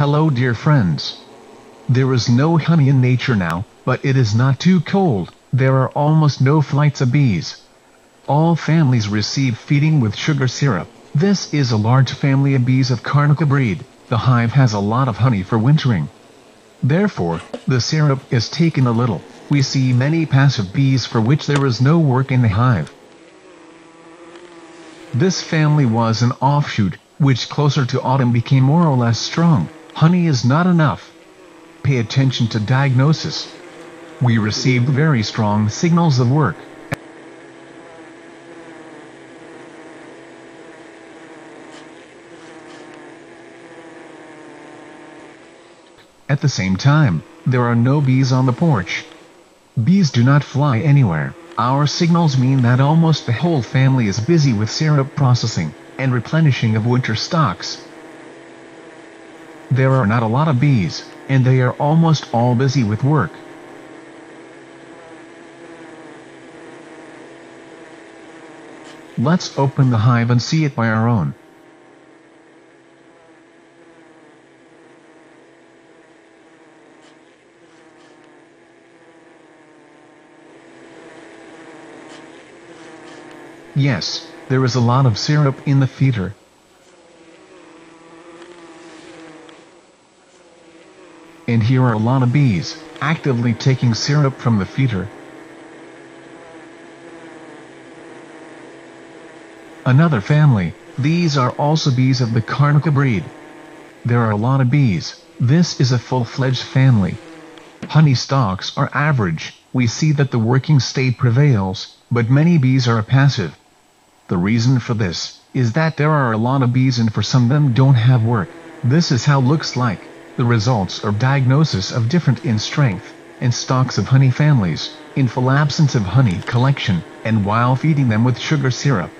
Hello dear friends. There is no honey in nature now, but it is not too cold, there are almost no flights of bees. All families receive feeding with sugar syrup. This is a large family of bees of Carnica breed. The hive has a lot of honey for wintering. Therefore, the syrup is taken a little. We see many passive bees for which there is no work in the hive. This family was an offshoot, which closer to autumn became more or less strong. Honey is not enough. Pay attention to diagnosis. We received very strong signals of work. At the same time, there are no bees on the porch. Bees do not fly anywhere. Our signals mean that almost the whole family is busy with syrup processing and replenishing of winter stocks. There are not a lot of bees, and they are almost all busy with work. Let's open the hive and see it by our own. Yes, there is a lot of syrup in the feeder. And here are a lot of bees, actively taking syrup from the feeder. Another family, these are also bees of the Carnica breed. There are a lot of bees, this is a full-fledged family. Honey stocks are average, we see that the working state prevails, but many bees are passive. The reason for this is that there are a lot of bees and for some of them don't have work. This is how looks like. The results are diagnosis of different in strength and stocks of honey families, in full absence of honey collection, and while feeding them with sugar syrup.